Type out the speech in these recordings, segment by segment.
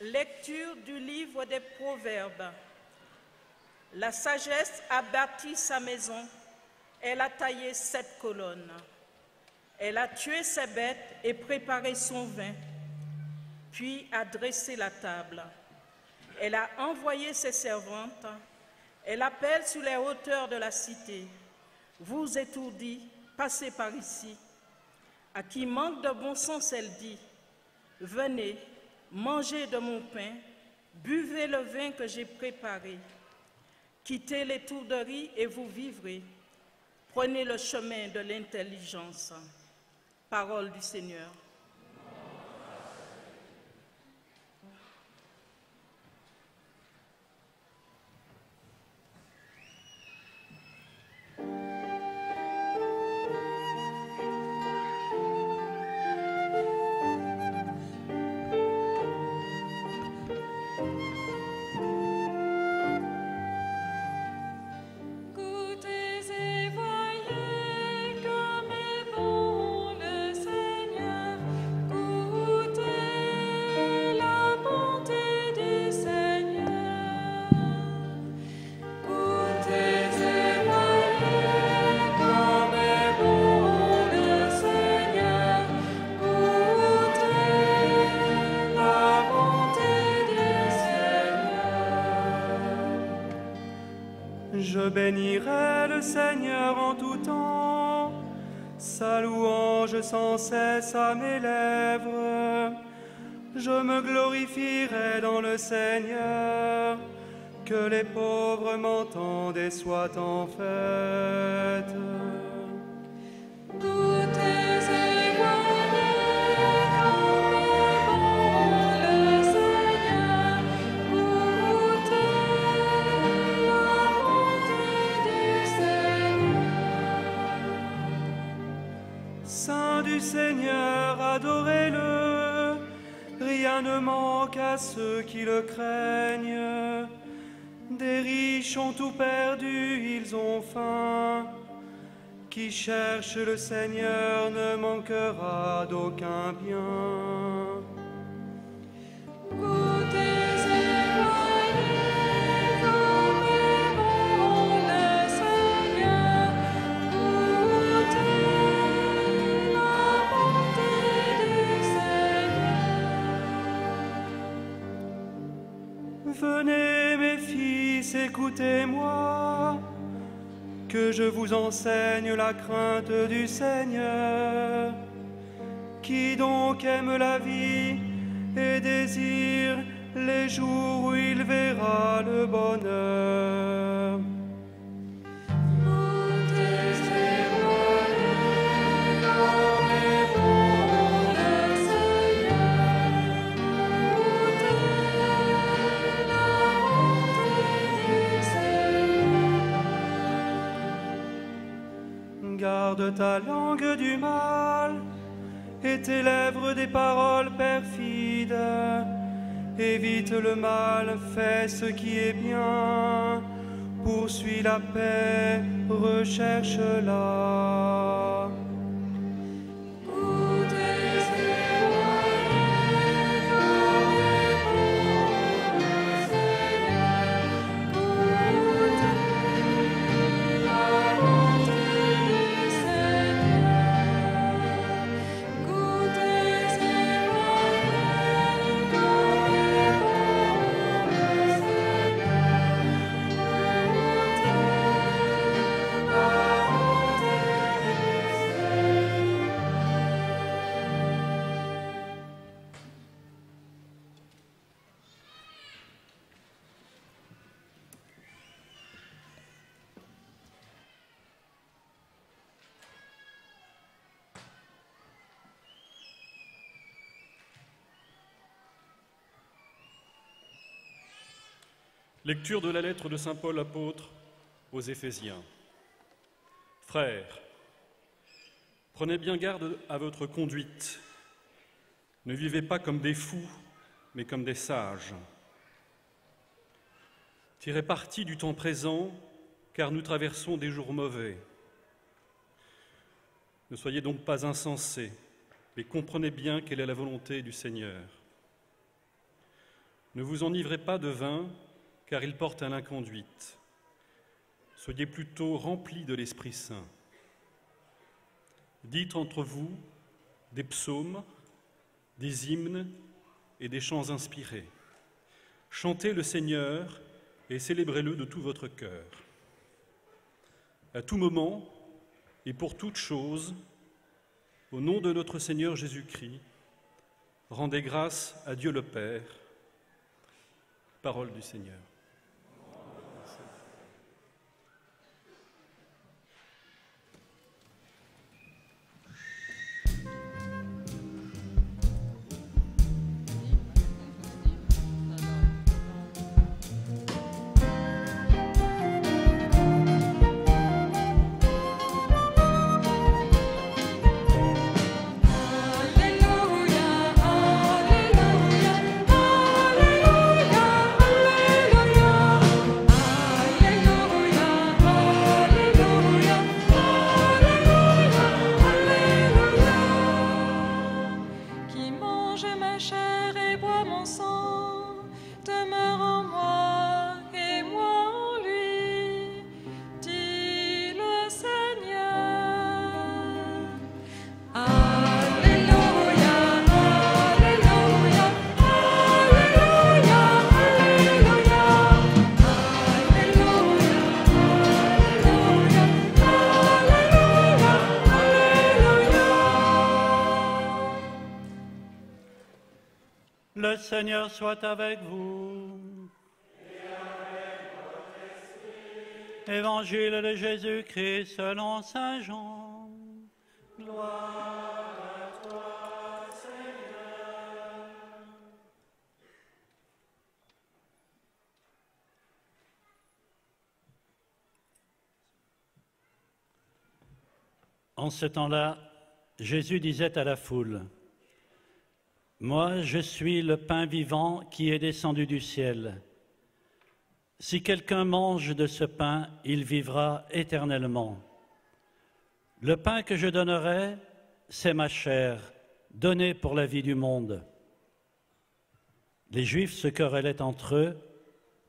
Lecture du livre des Proverbes. La sagesse a bâti sa maison, elle a taillé sept colonnes. Elle a tué ses bêtes et préparé son vin, puis a dressé la table. Elle a envoyé ses servantes, elle appelle sur les hauteurs de la cité. Vous étourdis, passez par ici. À qui manque de bon sens, elle dit, venez, mangez de mon pain, buvez le vin que j'ai préparé. Quittez les tourderies et vous vivrez. Prenez le chemin de l'intelligence. Parole du Seigneur. Je bénirai le Seigneur en tout temps, sa louange sans cesse à mes lèvres. Je me glorifierai dans le Seigneur, que les pauvres m'entendent et soient en fête. Ceux qui le craignent. Des riches ont tout perdu, ils ont faim. Qui cherche le Seigneur ne manquera d'aucun bien. Écoutez-moi, que je vous enseigne la crainte du Seigneur. Qui donc aime la vie et désire les jours où il verra le bonheur. Du Seigneur. Garde ta langue du mal et tes lèvres des paroles perfides. Évite le mal, fais ce qui est bien. Poursuis la paix, recherche-la. Lecture de la lettre de Saint Paul apôtre aux Éphésiens. Frères, prenez bien garde à votre conduite. Ne vivez pas comme des fous, mais comme des sages. Tirez parti du temps présent, car nous traversons des jours mauvais. Ne soyez donc pas insensés, mais comprenez bien quelle est la volonté du Seigneur. Ne vous enivrez pas de vin, car il porte à l'inconduite. Soyez plutôt remplis de l'Esprit Saint. Dites entre vous des psaumes, des hymnes et des chants inspirés. Chantez le Seigneur et célébrez-le de tout votre cœur. À tout moment et pour toute chose, au nom de notre Seigneur Jésus-Christ, rendez grâce à Dieu le Père. Parole du Seigneur. Seigneur soit avec vous. Évangile de Jésus-Christ selon Saint Jean. Gloire à toi, Seigneur. En ce temps-là, Jésus disait à la foule, Moi je suis le pain vivant qui est descendu du ciel. Si quelqu'un mange de ce pain, il vivra éternellement. Le pain que je donnerai, c'est ma chair, donnée pour la vie du monde. Les Juifs se querellaient entre eux.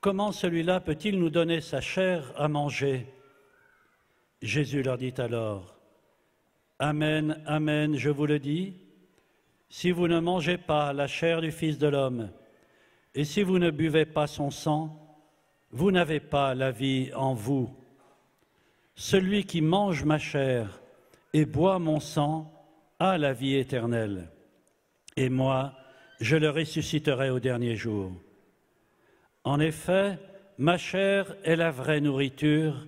Comment celui-là peut-il nous donner sa chair à manger? Jésus leur dit alors, Amen, Amen, je vous le dis, si vous ne mangez pas la chair du Fils de l'homme, et si vous ne buvez pas son sang, vous n'avez pas la vie en vous. Celui qui mange ma chair et boit mon sang a la vie éternelle, et moi, je le ressusciterai au dernier jour. En effet, ma chair est la vraie nourriture,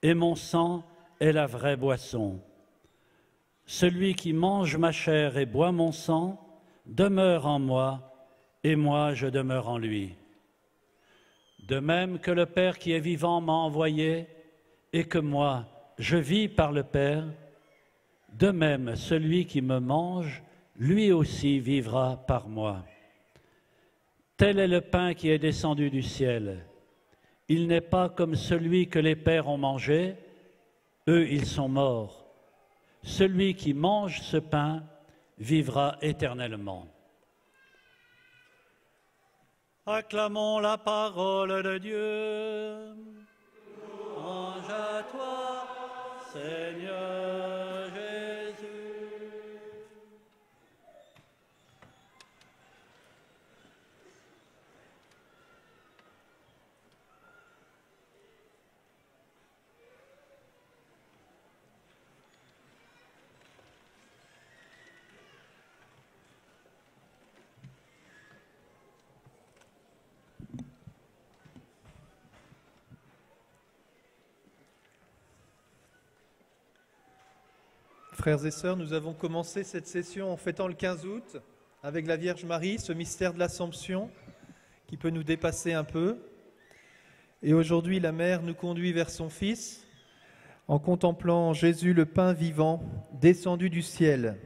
et mon sang est la vraie boisson. Celui qui mange ma chair et boit mon sang demeure en moi, et moi je demeure en lui. De même que le Père qui est vivant m'a envoyé, et que moi je vis par le Père, de même celui qui me mange, lui aussi vivra par moi. Tel est le pain qui est descendu du ciel. Il n'est pas comme celui que les pères ont mangé, eux ils sont morts. Celui qui mange ce pain vivra éternellement. Acclamons la parole de Dieu. Louange à toi, Seigneur Frères et sœurs, nous avons commencé cette session en fêtant le 15 août avec la Vierge Marie, ce mystère de l'Assomption qui peut nous dépasser un peu. Et aujourd'hui, la Mère nous conduit vers son Fils en contemplant Jésus, le pain vivant, descendu du ciel.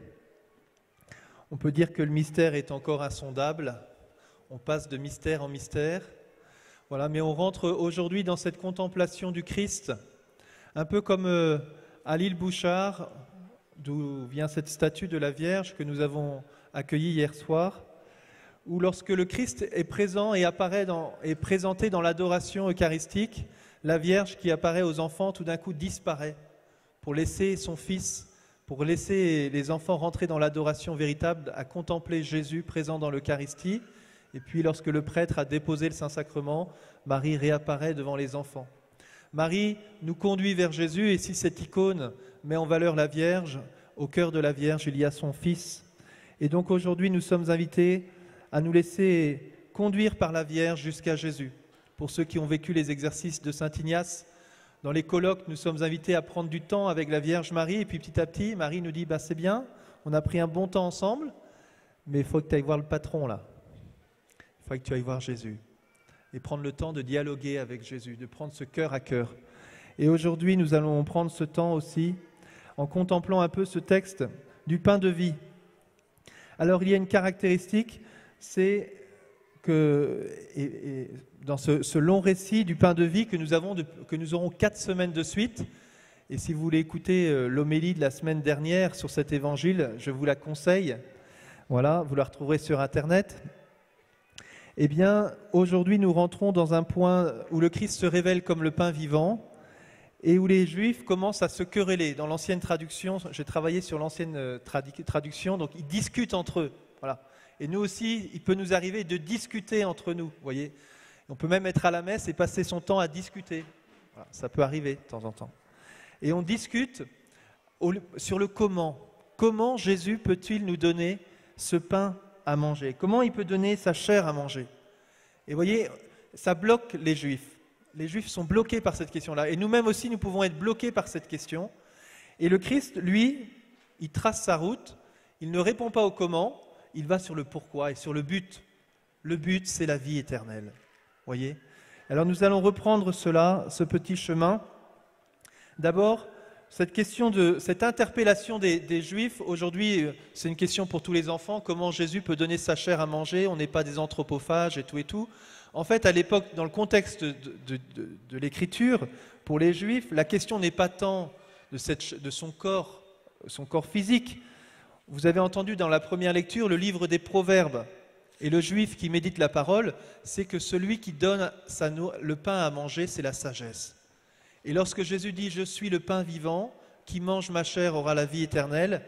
On peut dire que le mystère est encore insondable. On passe de mystère en mystère. Voilà, mais on rentre aujourd'hui dans cette contemplation du Christ, un peu comme euh, à l'île Bouchard, d'où vient cette statue de la Vierge que nous avons accueillie hier soir, où lorsque le Christ est présent et apparaît dans, est présenté dans l'adoration eucharistique, la Vierge qui apparaît aux enfants tout d'un coup disparaît pour laisser son Fils, pour laisser les enfants rentrer dans l'adoration véritable, à contempler Jésus présent dans l'Eucharistie. Et puis lorsque le prêtre a déposé le Saint-Sacrement, Marie réapparaît devant les enfants. Marie nous conduit vers Jésus et si cette icône met en valeur la Vierge, au cœur de la Vierge, il y a son Fils. Et donc aujourd'hui, nous sommes invités à nous laisser conduire par la Vierge jusqu'à Jésus. Pour ceux qui ont vécu les exercices de Saint Ignace, dans les colloques, nous sommes invités à prendre du temps avec la Vierge Marie, et puis petit à petit, Marie nous dit, bah, c'est bien, on a pris un bon temps ensemble, mais il faut que tu ailles voir le patron là. Il faut que tu ailles voir Jésus. Et prendre le temps de dialoguer avec Jésus, de prendre ce cœur à cœur. Et aujourd'hui, nous allons prendre ce temps aussi en contemplant un peu ce texte du pain de vie. Alors il y a une caractéristique, c'est que dans ce, long récit du pain de vie que nous, que nous aurons quatre semaines de suite, et si vous voulez écouter euh, l'homélie de la semaine dernière sur cet évangile, je vous la conseille. Voilà, vous la retrouverez sur Internet. Eh bien, aujourd'hui, nous rentrons dans un point où le Christ se révèle comme le pain vivant, et où les Juifs commencent à se quereller. Dans l'ancienne traduction, j'ai travaillé sur l'ancienne euh, traduction, donc ils discutent entre eux. Voilà. Et nous aussi, il peut nous arriver de discuter entre nous, voyez. On peut même être à la messe et passer son temps à discuter. ça peut arriver de temps en temps. Et on discute sur le comment. Comment Jésus peut-il nous donner ce pain à manger? Comment il peut donner sa chair à manger? Et voyez, ça bloque les Juifs les Juifs sont bloqués par cette question-là. Et nous-mêmes aussi, nous pouvons être bloqués par cette question. Et le Christ, lui, il trace sa route, il ne répond pas au comment, il va sur le pourquoi et sur le but. Le but, c'est la vie éternelle. Voyez? Alors nous allons reprendre cela, ce petit chemin. D'abord, cette question de cette interpellation des, des Juifs, aujourd'hui, euh, c'est une question pour tous les enfants. Comment Jésus peut donner sa chair à manger? On n'est pas des anthropophages et tout et tout. En fait, à l'époque, dans le contexte de, l'écriture, pour les Juifs, la question n'est pas tant de, son corps, son corps physique. Vous avez entendu dans la première lecture le livre des Proverbes. Et le juif qui médite la parole, c'est que celui qui donne le pain à manger, c'est la sagesse. Et lorsque Jésus dit Je suis le pain vivant, qui mange ma chair aura la vie éternelle,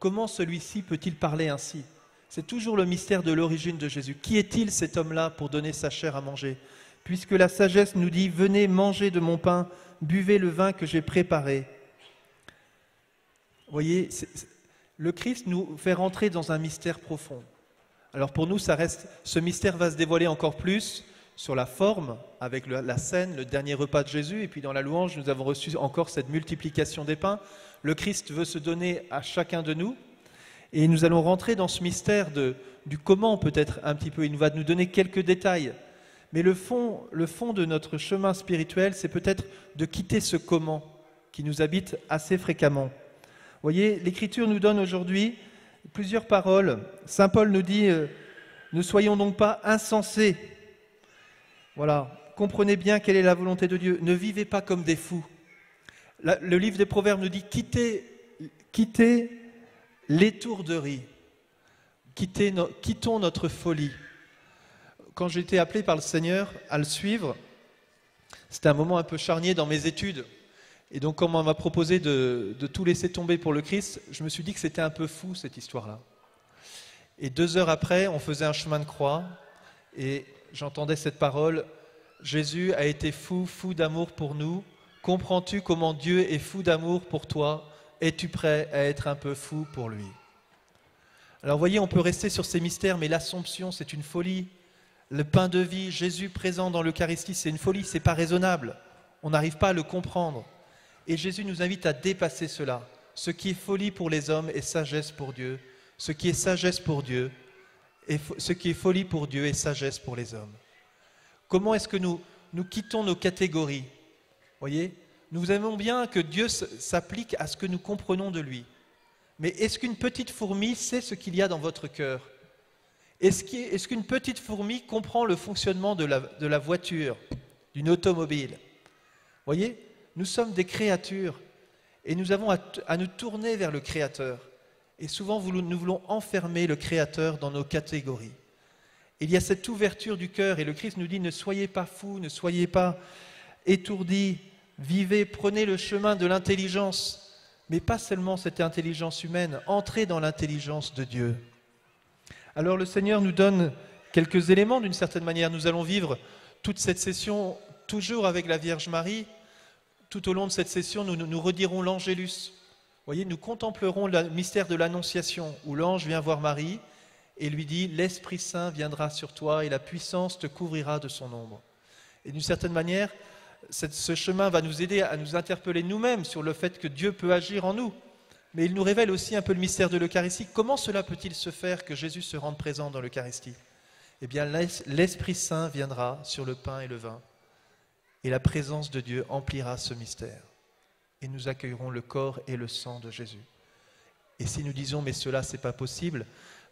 comment celui-ci peut-il parler ainsi? C'est toujours le mystère de l'origine de Jésus. Qui est-il cet homme-là pour donner sa chair à manger? Puisque la sagesse nous dit, venez manger de mon pain, buvez le vin que j'ai préparé. Vous voyez, le Christ nous fait rentrer dans un mystère profond. Alors pour nous, ça reste, ce mystère va se dévoiler encore plus sur la forme, avec la scène, le dernier repas de Jésus, et puis dans la louange, nous avons reçu encore cette multiplication des pains. Le Christ veut se donner à chacun de nous, et nous allons rentrer dans ce mystère du comment peut-être un petit peu. Il va nous donner quelques détails. Mais le fond, le fond de notre chemin spirituel, c'est peut-être de quitter ce comment qui nous habite assez fréquemment. Vous voyez, l'Écriture nous donne aujourd'hui plusieurs paroles. Saint Paul nous dit, euh, ne soyons donc pas insensés. Voilà, comprenez bien quelle est la volonté de Dieu. Ne vivez pas comme des fous. le livre des Proverbes nous dit, quittez, quittez l'étourderie. quittons notre folie. Quand j'ai été appelé par le Seigneur à le suivre, c'était un moment un peu charnier dans mes études. Et donc, quand on m'a proposé de, tout laisser tomber pour le Christ, je me suis dit que c'était un peu fou cette histoire-là. Et deux heures après, on faisait un chemin de croix et j'entendais cette parole Jésus a été fou, fou d'amour pour nous. Comprends-tu comment Dieu est fou d'amour pour toi? Es-tu prêt à être un peu fou pour lui? Alors voyez, on peut rester sur ces mystères, mais l'Assomption, c'est une folie. Le pain de vie, Jésus présent dans l'Eucharistie, c'est une folie, c'est pas raisonnable. On n'arrive pas à le comprendre. Et Jésus nous invite à dépasser cela. Ce qui est folie pour les hommes est sagesse pour Dieu. Ce qui est sagesse pour Dieu, est folie pour Dieu est sagesse pour les hommes. Comment est-ce que nous, nous quittons nos catégories? Voyez nous aimons bien que Dieu s'applique à ce que nous comprenons de lui. Mais est-ce qu'une petite fourmi sait ce qu'il y a dans votre cœur? Est-ce qu'une petite fourmi comprend le fonctionnement de la, voiture, d'une automobile? Voyez, nous sommes des créatures et nous avons à, nous tourner vers le Créateur. Et souvent, nous voulons enfermer le Créateur dans nos catégories. Il y a cette ouverture du cœur et le Christ nous dit ne soyez pas fous, ne soyez pas étourdis, vivez, prenez le chemin de l'intelligence, mais pas seulement cette intelligence humaine, entrez dans l'intelligence de Dieu. Alors le Seigneur nous donne quelques éléments d'une certaine manière. Nous allons vivre toute cette session toujours avec la Vierge Marie. Tout au long de cette session, nous, nous redirons l'Angélus. Voyez, nous contemplerons le mystère de l'Annonciation, où l'ange vient voir Marie et lui dit, l'Esprit Saint viendra sur toi et la puissance te couvrira de son ombre. Et d'une certaine manière, ce chemin va nous aider à nous interpeller nous-mêmes sur le fait que Dieu peut agir en nous. Mais il nous révèle aussi un peu le mystère de l'Eucharistie. Comment cela peut-il se faire que Jésus se rende présent dans l'Eucharistie? Eh bien, l'Esprit Saint viendra sur le pain et le vin. Et la présence de Dieu emplira ce mystère. Et nous accueillerons le corps et le sang de Jésus. Et si nous disons, mais cela, c'est pas possible,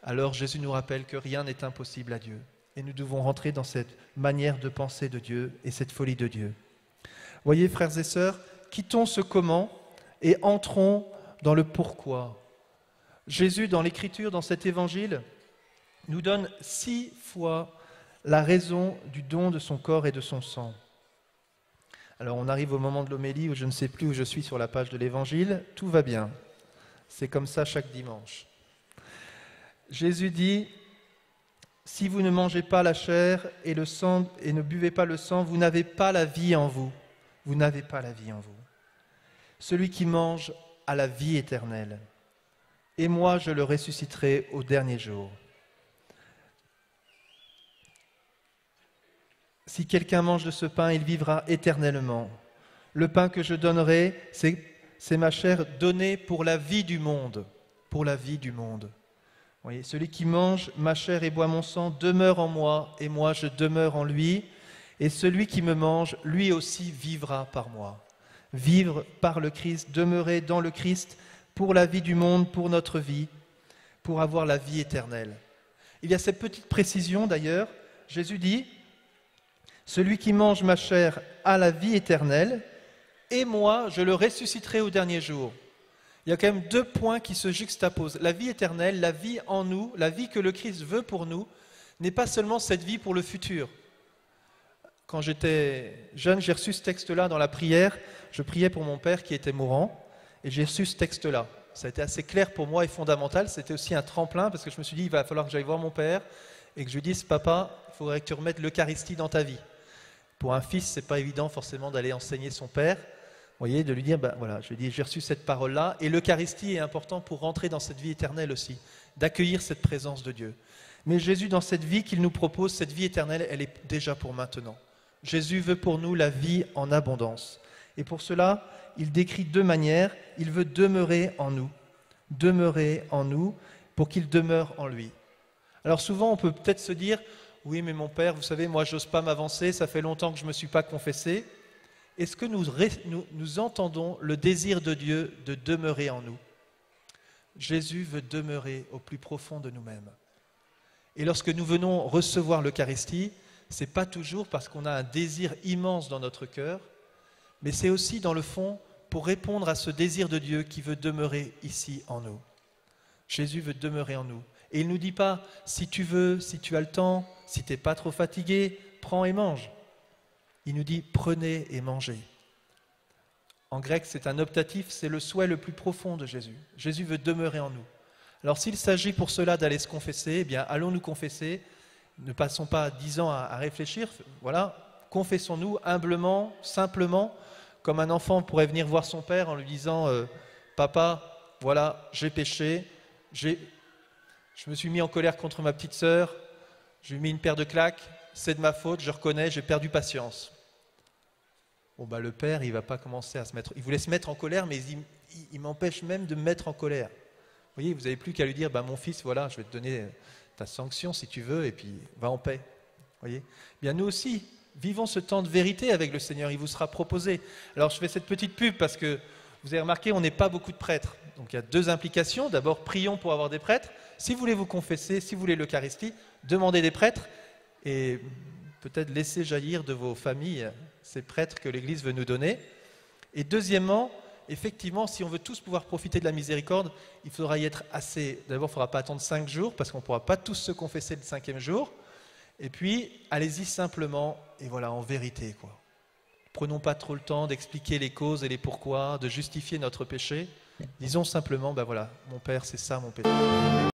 alors Jésus nous rappelle que rien n'est impossible à Dieu. Et nous devons rentrer dans cette manière de penser de Dieu et cette folie de Dieu. Voyez, frères et sœurs, quittons ce comment et entrons dans le pourquoi. Jésus, dans l'Écriture, dans cet évangile, nous donne six fois la raison du don de son corps et de son sang. Alors on arrive au moment de l'homélie où je ne sais plus où je suis sur la page de l'Évangile, tout va bien. C'est comme ça chaque dimanche. Jésus dit, si vous ne mangez pas la chair et et ne buvez pas le sang, vous n'avez pas la vie en vous. Vous n'avez pas la vie en vous. Celui qui mange a la vie éternelle, et moi je le ressusciterai au dernier jour. Si quelqu'un mange de ce pain, il vivra éternellement. Le pain que je donnerai, c'est ma chair donnée pour la vie du monde, pour la vie du monde. Voyez, celui qui mange ma chair et boit mon sang demeure en moi, et moi je demeure en lui, et celui qui me mange, lui aussi vivra par moi vivre par le Christ, demeurer dans le Christ pour la vie du monde, pour notre vie, pour avoir la vie éternelle. Il y a cette petite précision d'ailleurs. Jésus dit, Celui qui mange ma chair a la vie éternelle, et moi, je le ressusciterai au dernier jour. Il y a quand même deux points qui se juxtaposent. La vie éternelle, la vie en nous, la vie que le Christ veut pour nous, n'est pas seulement cette vie pour le futur. Quand j'étais jeune, j'ai reçu ce texte-là dans la prière. Je priais pour mon père qui était mourant et j'ai reçu ce texte-là. Ça a été assez clair pour moi et fondamental. C'était aussi un tremplin parce que je me suis dit, il va falloir que j'aille voir mon père et que je lui dise, papa, il faudrait que tu remettes l'Eucharistie dans ta vie. Pour un fils, c'est pas évident forcément d'aller enseigner son père. Vous voyez, de lui dire, ben voilà, je dis, j'ai reçu cette parole-là. Et l'Eucharistie est important pour rentrer dans cette vie éternelle aussi, d'accueillir cette présence de Dieu. Mais Jésus, dans cette vie qu'il nous propose, cette vie éternelle, elle est déjà pour maintenant. Jésus veut pour nous la vie en abondance. Et pour cela, il décrit deux manières. Il veut demeurer en nous, demeurer en nous pour qu'il demeure en lui. Alors souvent, on peut peut-être se dire, oui, mais mon Père, vous savez, moi, j'ose pas m'avancer, ça fait longtemps que je ne me suis pas confessé. Est-ce que nous, nous, nous entendons le désir de Dieu de demeurer en nous? Jésus veut demeurer au plus profond de nous-mêmes. Et lorsque nous venons recevoir l'Eucharistie, c'est pas toujours parce qu'on a un désir immense dans notre cœur, mais c'est aussi dans le fond pour répondre à ce désir de Dieu qui veut demeurer ici en nous. Jésus veut demeurer en nous. Et il ne nous dit pas, si tu veux, si tu as le temps, si tu n'es pas trop fatigué, prends et mange. Il nous dit, prenez et mangez. En grec, c'est un optatif, c'est le souhait le plus profond de Jésus. Jésus veut demeurer en nous. Alors s'il s'agit pour cela d'aller se confesser, eh bien allons nous confesser ne passons pas dix ans à, réfléchir, voilà, confessons-nous humblement, simplement, comme un enfant pourrait venir voir son père en lui disant euh, Papa, voilà, j'ai péché, je me suis mis en colère contre ma petite sœur, j'ai mis une paire de claques, c'est de ma faute, je reconnais, j'ai perdu patience. Bon, bah, le père, il va pas commencer à se mettre. Il voulait se mettre en colère, mais il, m'empêche même de me mettre en colère. Vous voyez, vous n'avez plus qu'à lui dire bah, Mon fils, voilà, je vais te donner ta sanction si tu veux, et puis va en paix. Voyez? Bien, nous aussi, vivons ce temps de vérité avec le Seigneur, il vous sera proposé. Alors je fais cette petite pub parce que vous avez remarqué, on n'est pas beaucoup de prêtres. Donc il y a deux implications. D'abord, prions pour avoir des prêtres. Si vous voulez vous confesser, si vous voulez l'Eucharistie, demandez des prêtres et peut-être laissez jaillir de vos familles ces prêtres que l'Église veut nous donner. Et deuxièmement, effectivement, si on veut tous pouvoir profiter de la miséricorde, il faudra y être assez. D'abord, il ne faudra pas attendre cinq jours, parce qu'on ne pourra pas tous se confesser le cinquième jour. Et puis, allez-y simplement et voilà, en vérité, quoi. Prenons pas trop le temps d'expliquer les causes et les pourquoi, de justifier notre péché. Disons simplement, ben voilà, mon Père, c'est ça mon péché.